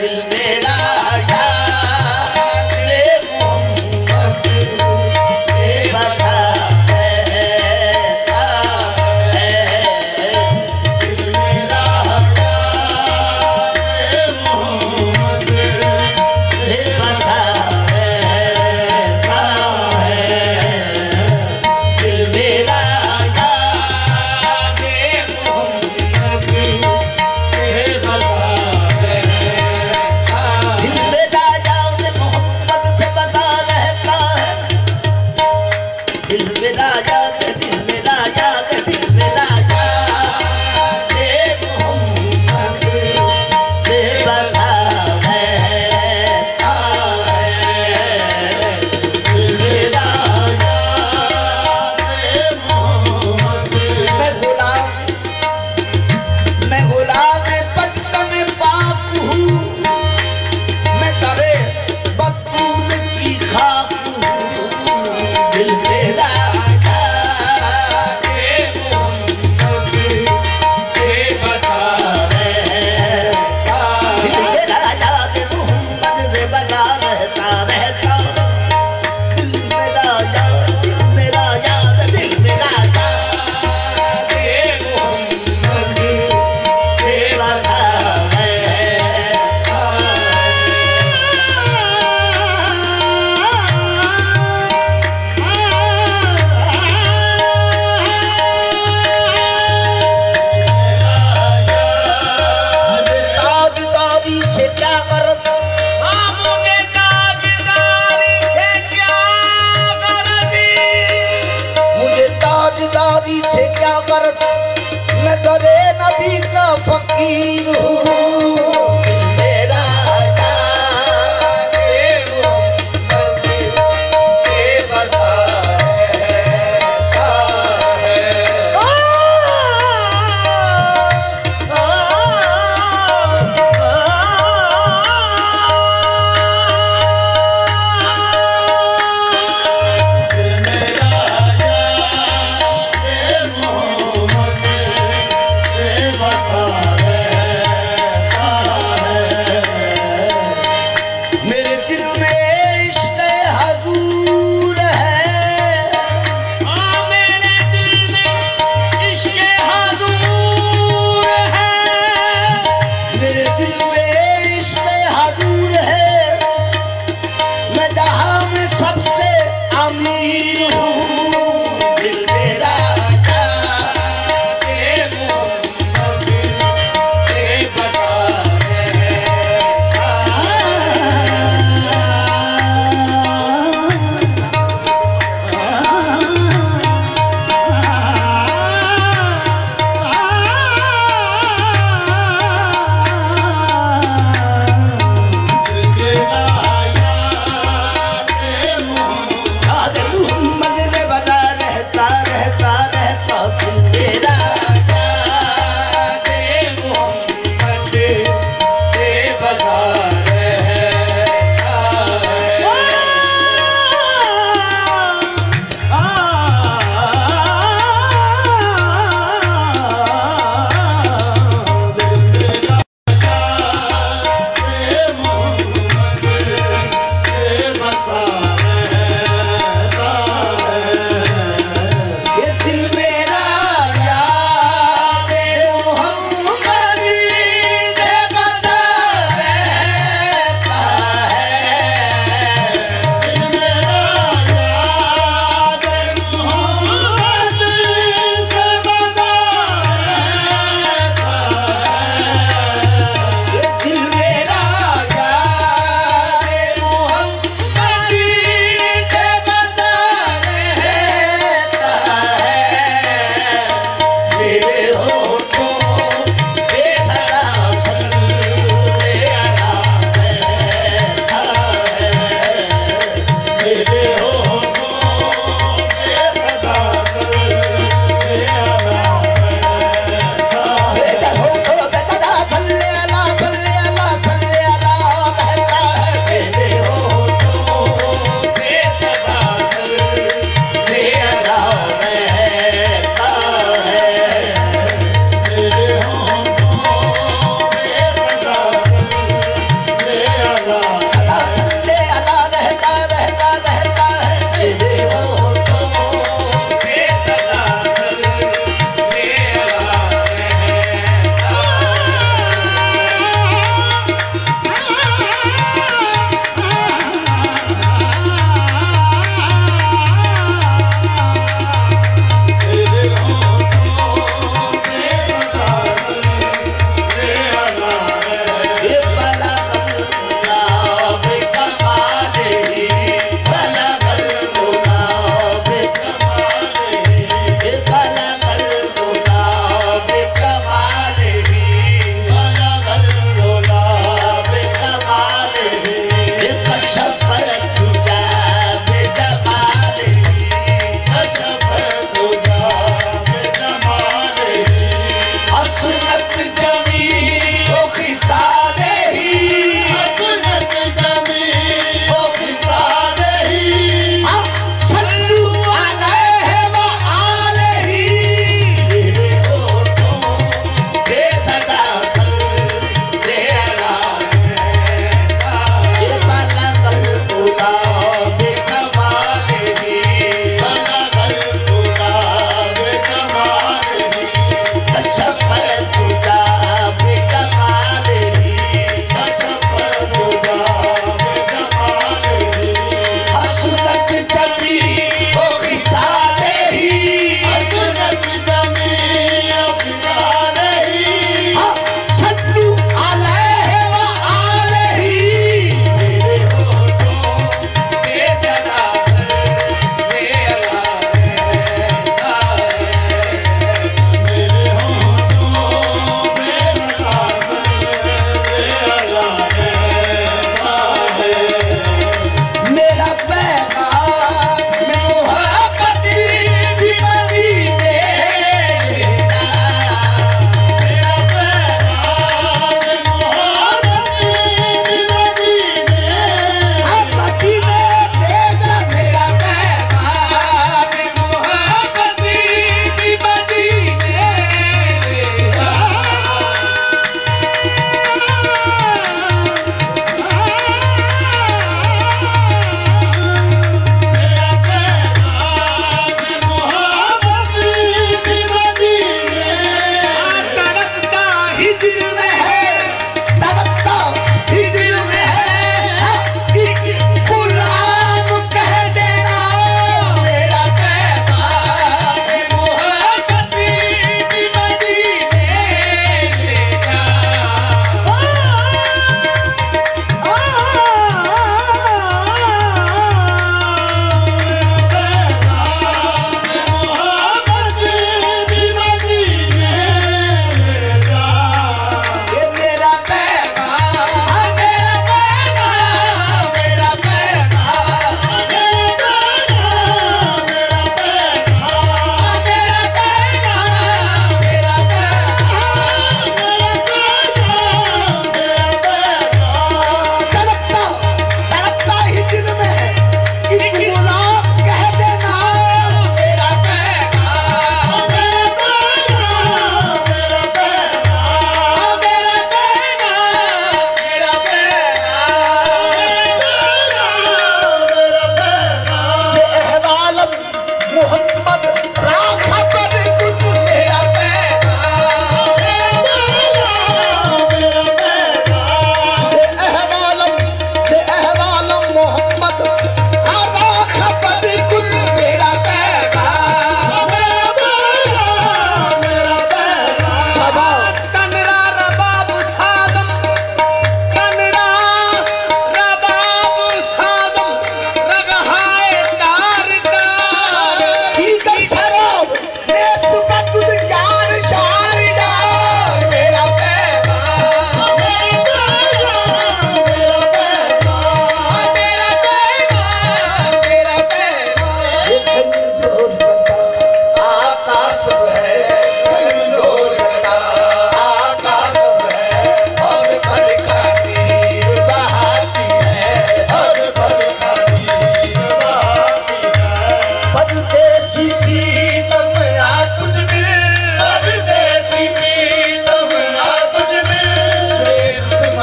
الملاك का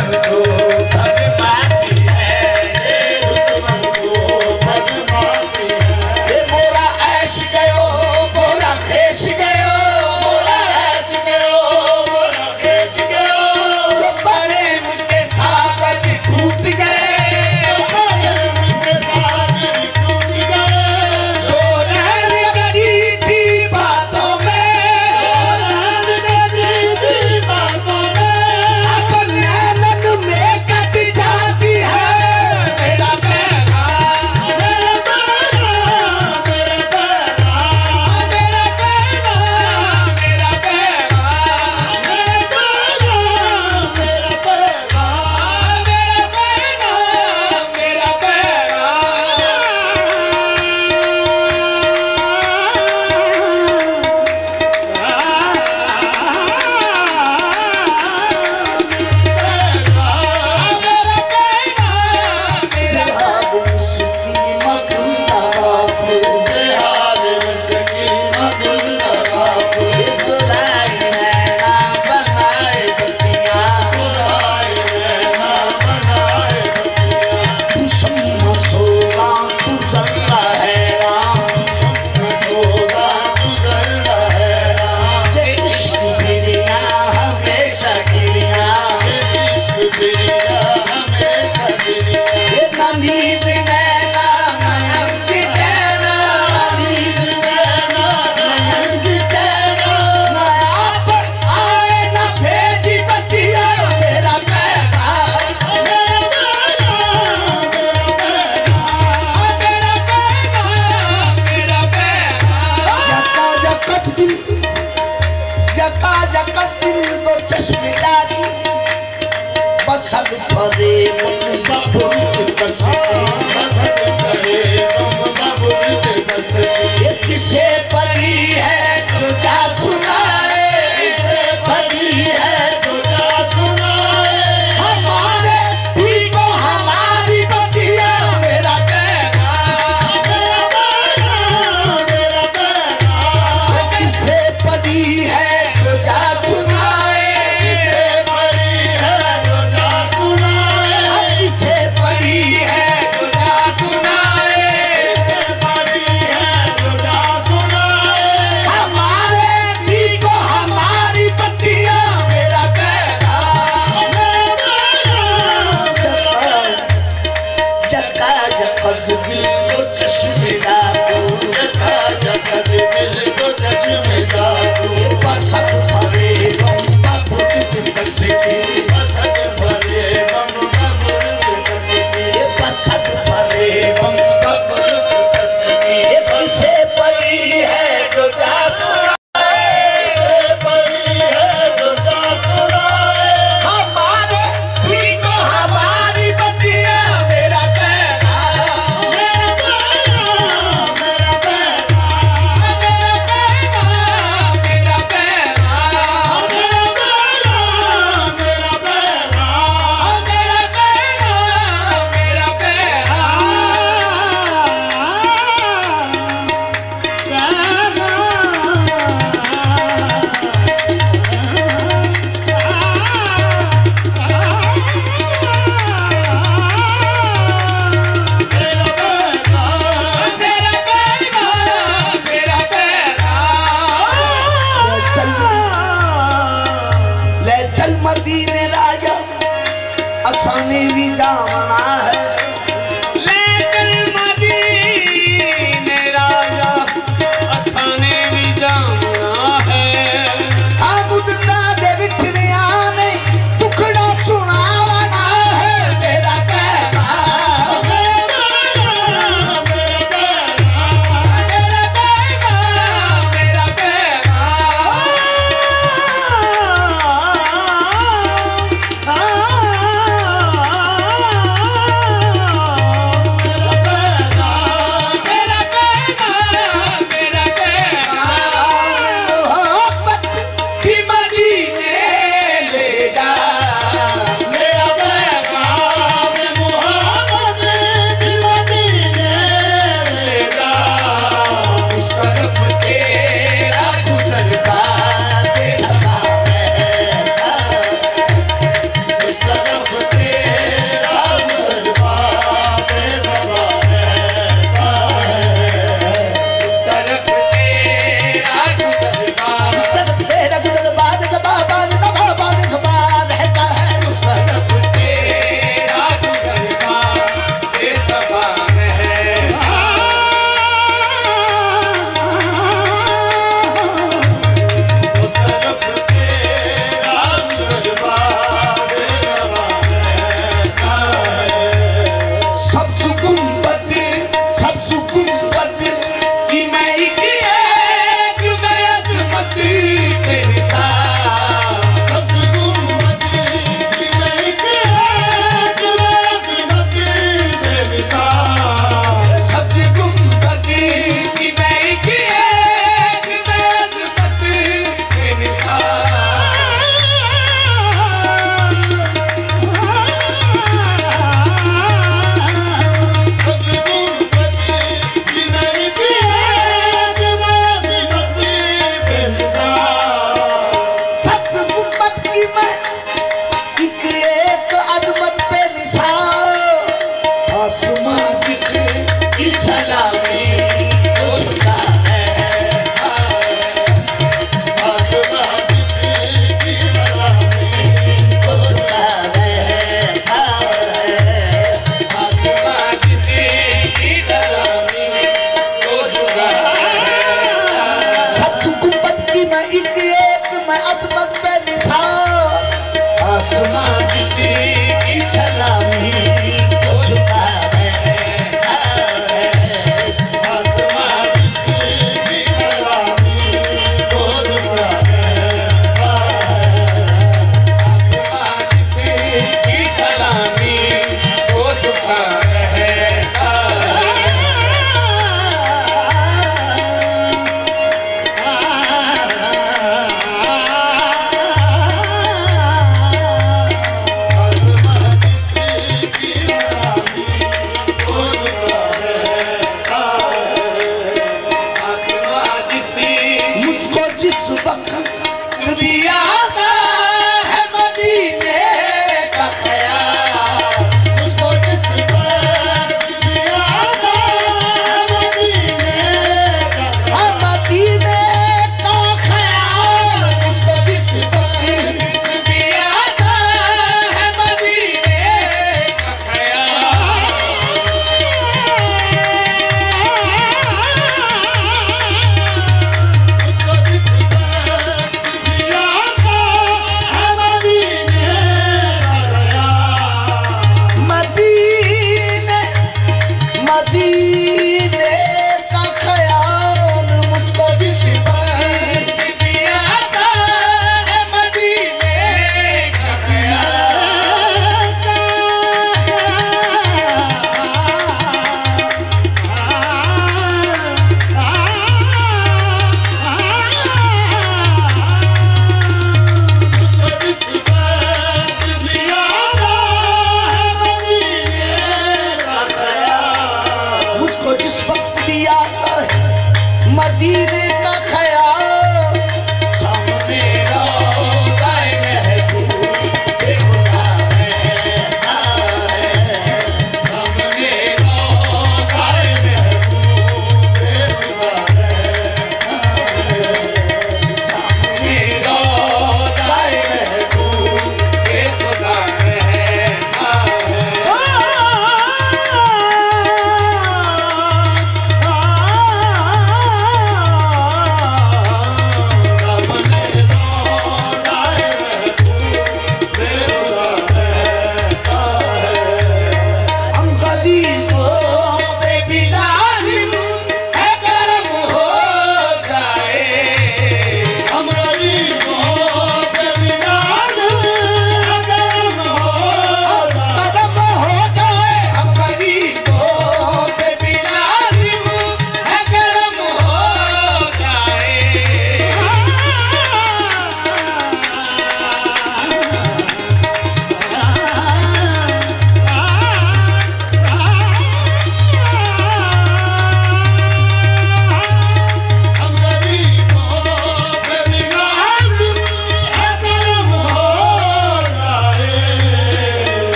Thank you. Hare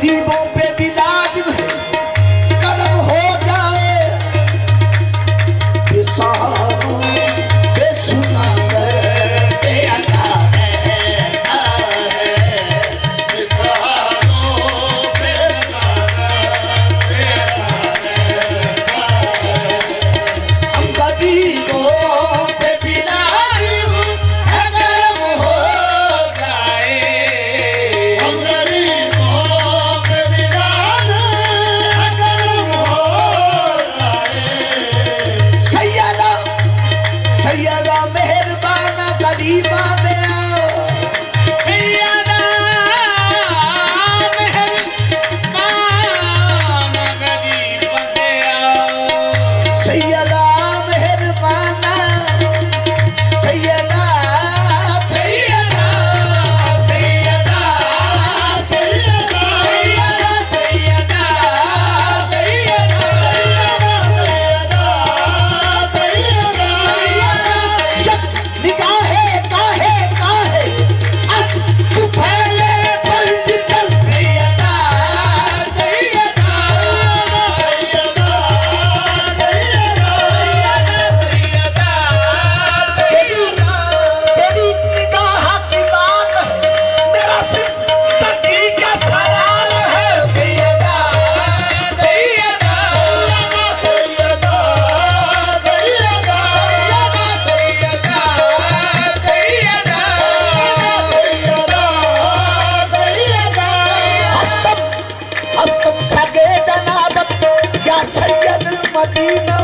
People. Happy birthday.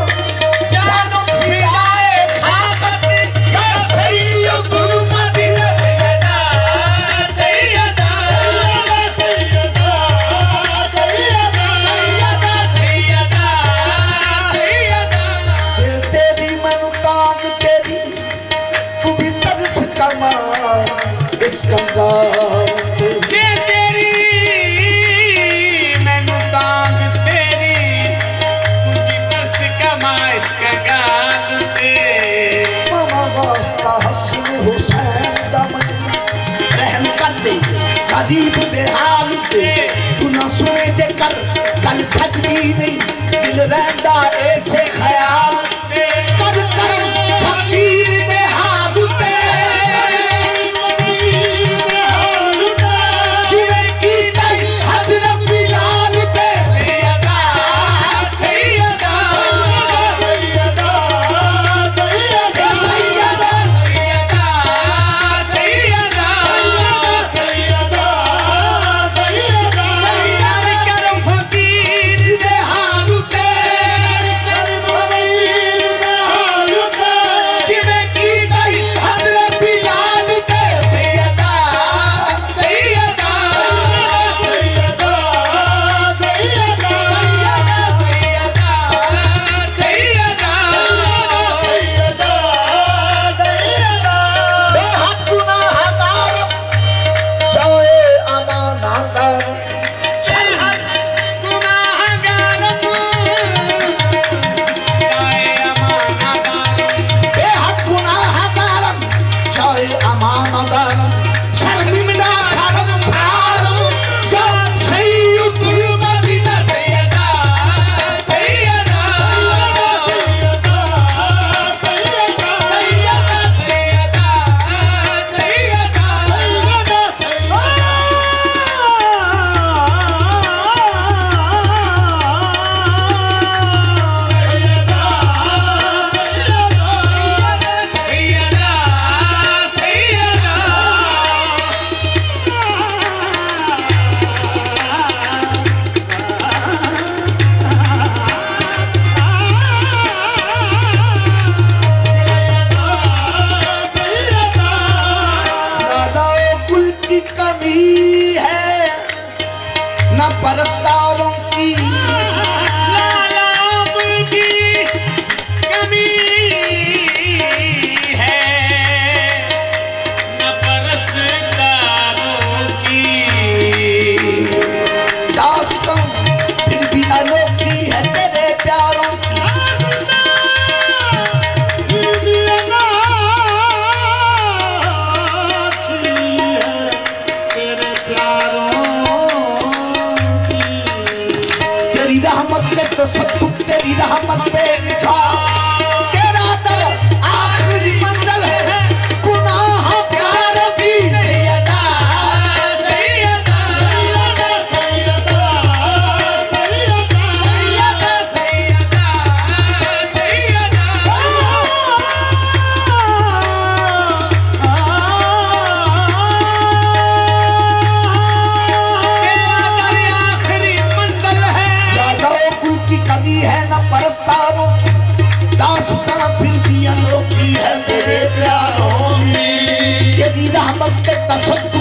दस्तारों की। 当冲。